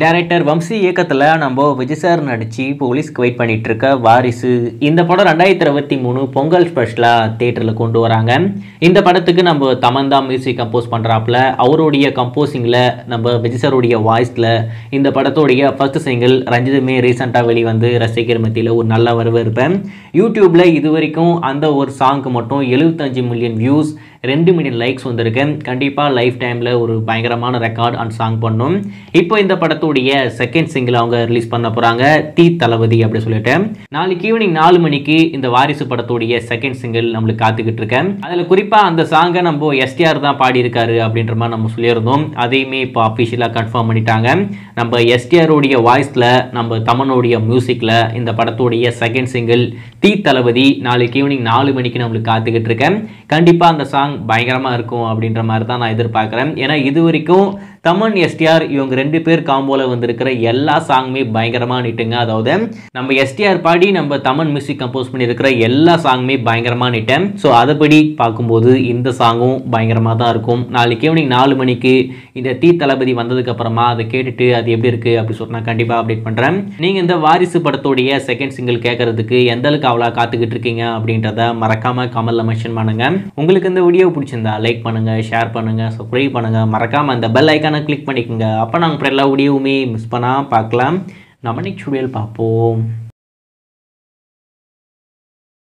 Director Vamsi இயக்கத்தில் நம்ம Vijay sir நடித்து போலீஸ்க்கு வெயிட் பண்ணிகிட்ருக்க இருக்க வாரிசு. இந்த படம் ரெண்டாயிரத்தி இருபத்தி மூணு பொங்கல் ஸ்பெஷலாக தேட்டரில் கொண்டு வராங்க. இந்த படத்துக்கு நம்ம தமன் தான் மியூசிக் கம்போஸ் பண்ணுறாப்புல அவருடைய கம்போசிங்கில் நம்ம விஜய் சாருடைய வாய்ஸில் இந்த படத்துடைய ஃபர்ஸ்ட் சிங்கிள் ரஞ்சிதமே ரீசெண்டாக வெளிவந்து ரசிகர் மத்தியில் ஒரு நல்ல வரவேற்பேன் யூடியூப்பில் இது வரைக்கும் அந்த ஒரு சாங்க்கு மட்டும் எழுபத்தஞ்சு மில்லியன் வியூஸ் ரெண்டு மில்லியன் லைக்ஸ் வந்திருக்கு. கண்டிப்பாக லைஃப் டைமில் ஒரு பயங்கரமான ரெக்கார்ட் அண்ட் சாங் பண்ணும். இப்போ இந்த படத்துடைய செகண்ட் சிங்கிள் அவங்க ரிலீஸ் பண்ண போகிறாங்க தீ தளபதி அப்படி சொல்லிட்டு. நாளைக்கு ஈவினிங் நாலு மணிக்கு இந்த வாரிசு படத்துடைய செகண்ட் சிங்கிள் நம்மளுக்கு காத்துக்கிட்டு இருக்கேன் அதில் குறிப்பாக அந்த சாங்கை நம்ம எஸ்டிஆர் தான் பாடியிருக்காரு அப்படின்ற மாதிரி நம்ம சொல்லியிருந்தோம். அதையுமே இப்போ அஃபிஷியலாக கன்ஃபார்ம் பண்ணிட்டாங்க. நம்ம எஸ்டிஆருடைய வாய்ஸில் நம்ம தமனுடைய மியூசிக்கில் இந்த படத்துடைய செகண்ட் சிங்கிள் தீ தளபதி நாளைக்கு ஈவினிங் நாலு மணிக்கு நம்மளுக்கு காத்துக்கிட்டு இருக்கேன் கண்டிப்பாக அந்த சாங் பயங்கரமாக இருக்கும் அப்படின்ற மாதிரி தான் நான் எதிர்பார்க்குறேன். ஏன்னா இது வரைக்கும் தமன் எஸ்டிஆர் இவங்க ரெண்டு பேர் காம்போவில் வந்திருக்கிற எல்லா சாங்குமே பயங்கரமாக நிட்டுங்க. அதாவது நம்ம எஸ்டிஆர் பாடி நம்ம தமன் மியூசிக் கம்போஸ் பண்ணியிருக்கிற எல்லா சாங்குமே பயங்கரமாக நிட்டேன். ஸோ அதைப்படி பார்க்கும்போது இந்த சாங்கும் பயங்கரமாக தான் இருக்கும். நாளைக்கு ஈவினிங் நாலு மணிக்கு இந்த தீ தளபதி வந்ததுக்கு அப்புறமா அதை கேட்டுட்டு அது எப்படி இருக்குது அப்படி சொல்லி நான் கண்டிப்பாக அப்டேட் பண்ணுறேன் நீங்கள் இந்த வாரிசு படத்துடைய செகண்ட் சிங்கிள் கேட்கறதுக்கு எந்த அளவுக்கு அவ்வளோ காத்துக்கிட்டு இருக்கீங்க அப்படின்றத மறக்காமல் கமலில் மென்ஷன் பண்ணுங்க. உங்களுக்கு இந்த வீடியோ பிடிச்சிருந்தா லைக் பண்ணுங்கள் ஷேர் பண்ணுங்கள் சப்ஸ்கிரைப் பண்ணுங்கள் மறக்காமல் அந்த பெல் ஐக்கானை கிளிக் பண்ணிக்கோங்க. அப்போ நாங்கள் எல்லா வீடியோவுமே மிஸ் பண்ணால் பார்க்கலாம். நம்ம நெக்ஸ்ட் வீடியோவில் பார்ப்போம்.